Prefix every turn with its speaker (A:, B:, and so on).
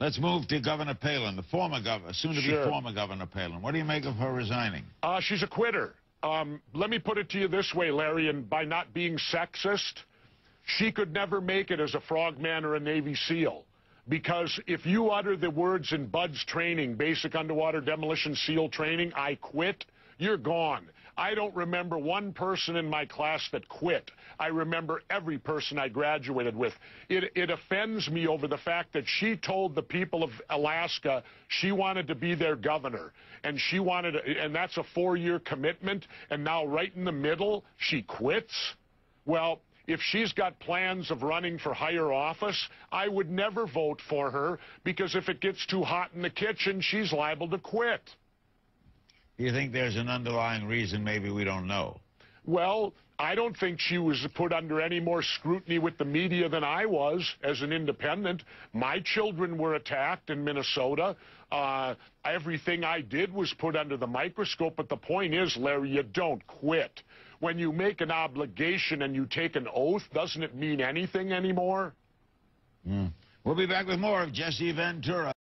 A: Let's move to Governor Palin, the former governor, soon-to-be
B: Sure.
A: former Governor Palin. What do you make of her resigning?
B: Uh, she's a quitter. Um, let me put it to you this way, Larry, and by not being sexist, she could never make it as a frogman or a Navy SEAL. Because if you utter the words in BUD/S training, basic underwater demolition SEAL training, I quit, you're gone. I don't remember one person in my class that quit. I remember every person I graduated with. It, it offends me over the fact that she told the people of Alaska she wanted to be their governor. And she wanted, and that's a four-year commitment. And now right in the middle, she quits? Well, if she's got plans of running for higher office, I would never vote for her because if it gets too hot in the kitchen, she's liable to quit.
A: Do you think there's an underlying reason maybe we don't know?
B: Well, I don't think she was put under any more scrutiny with the media than I was as an independent. My children were attacked in Minnesota. Uh, everything I did was put under the microscope. But the point is, Larry, you don't quit. When you make an obligation and you take an oath, doesn't it mean anything anymore?
A: We'll be back with more of Jesse Ventura.